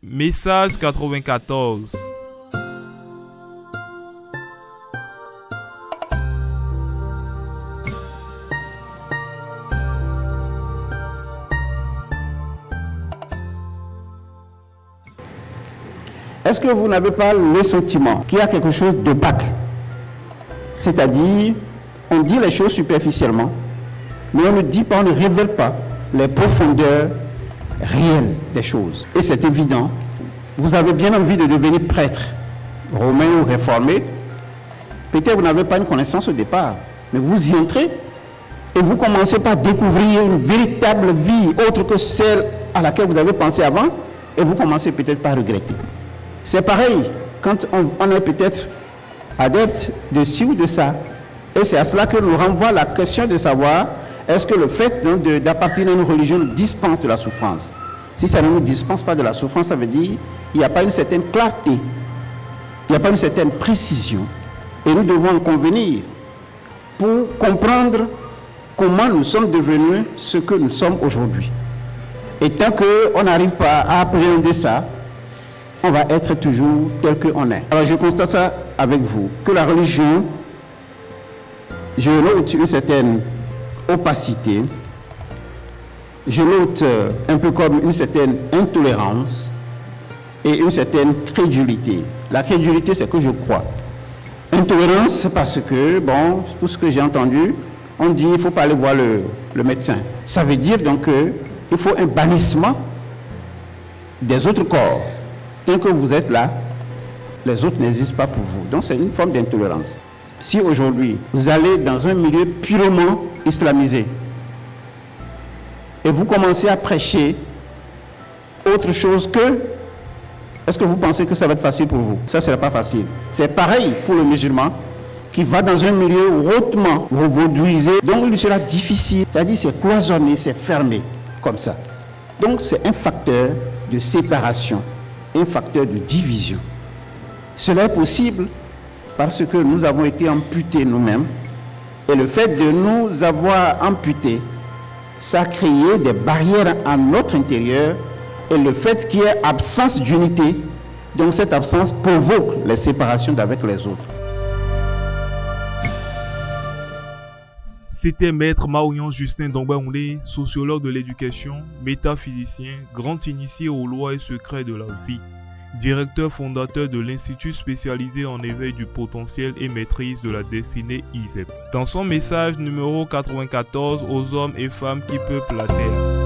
Message 94 Est-ce que vous n'avez pas le sentiment qu'il y a quelque chose de d'opaque C'est-à-dire, on dit les choses superficiellement, mais on ne dit pas, on ne révèle pas les profondeurs réelles des choses. Et c'est évident, vous avez bien envie de devenir prêtre, romain ou réformé. Peut-être vous n'avez pas une connaissance au départ, mais vous y entrez et vous commencez par découvrir une véritable vie autre que celle à laquelle vous avez pensé avant, et vous commencez peut-être par regretter. C'est pareil quand on, est peut-être adepte de ci ou de ça. Et c'est à cela que nous renvoie la question de savoir est-ce que le fait d'appartenir à une religion nous dispense de la souffrance? Si ça ne nous dispense pas de la souffrance, ça veut dire qu'il n'y a pas une certaine clarté, il n'y a pas une certaine précision. Et nous devons en convenir pour comprendre comment nous sommes devenus ce que nous sommes aujourd'hui. Et tant qu'on n'arrive pas à appréhender ça, on va être toujours tel qu'on est. Alors je constate ça avec vous, que la religion, je note une certaine opacité, je note euh, un peu comme une certaine intolérance et une certaine crédulité. La crédulité, c'est que je crois. Intolérance, parce que, bon, tout ce que j'ai entendu, on dit il ne faut pas aller voir le médecin. Ça veut dire donc qu'il faut un bannissement des autres corps Tant que vous êtes là, les autres n'existent pas pour vous. Donc c'est une forme d'intolérance. Si aujourd'hui vous allez dans un milieu purement islamisé et vous commencez à prêcher autre chose que, est-ce que vous pensez que ça va être facile pour vous? Ça ne sera pas facile. C'est pareil pour le musulman qui va dans un milieu hautement vaudouisé. Donc il sera difficile. C'est-à-dire c'est cloisonné, c'est fermé comme ça. Donc c'est un facteur de séparation un facteur de division. Cela est possible parce que nous avons été amputés nous-mêmes. Et le fait de nous avoir amputés, ça a créé des barrières à notre intérieur. Et le fait qu'il y ait absence d'unité, donc cette absence provoque les séparations avec les autres. C'était Maître Maouyan Justin Dombaoundé, sociologue de l'éducation, métaphysicien, grand initié aux lois et secrets de la vie, directeur fondateur de l'Institut spécialisé en éveil du potentiel et maîtrise de la destinée ISEP. Dans son message numéro 94 aux hommes et femmes qui peuplent la Terre,